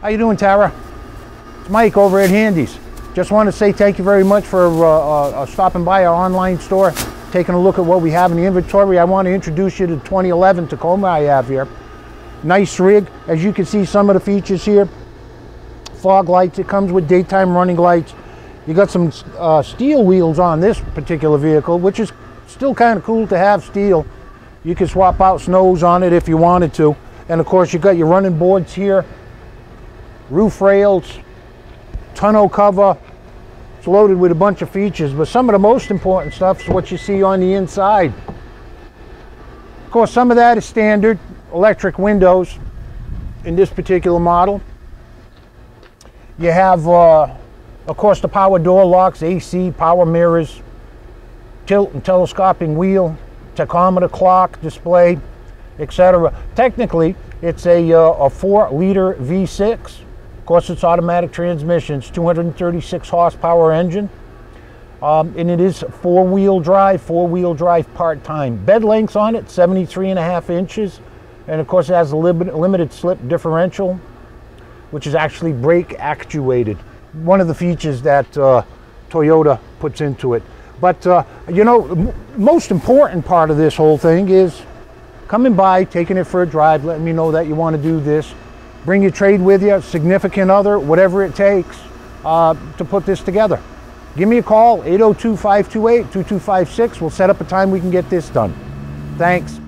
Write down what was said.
How you doing, Tara? It's Mike over at Handy's. Just want to say thank you very much for uh, uh, stopping by our online store, taking a look at what we have in the inventory. I want to introduce you to 2011 Tacoma I have here. Nice rig. As you can see, some of the features here. Fog lights. It comes with daytime running lights. You got some uh, steel wheels on this particular vehicle, which is still kind of cool to have steel. You can swap out snows on it if you wanted to. And of course, you got your running boards here, roof rails, tonneau cover. It's loaded with a bunch of features, but some of the most important stuff is what you see on the inside. Of course, some of that is standard electric windows in this particular model. You have, uh, of course, the power door locks, AC, power mirrors, tilt and telescoping wheel, tachometer clock display, etc. Technically, it's a, uh, a 4 liter V6. Course, it's automatic transmissions, 236 horsepower engine. Um, and it is four wheel drive, four wheel drive part time. Bed lengths on it, 73 and a half inches. And of course, it has a limited slip differential, which is actually brake actuated. One of the features that uh, Toyota puts into it. But uh, you know, most important part of this whole thing is coming by, taking it for a drive, letting me know that you want to do this. Bring your trade with you, significant other, whatever it takes uh, to put this together. Give me a call, 802 528 2256. We'll set up a time we can get this done. Thanks.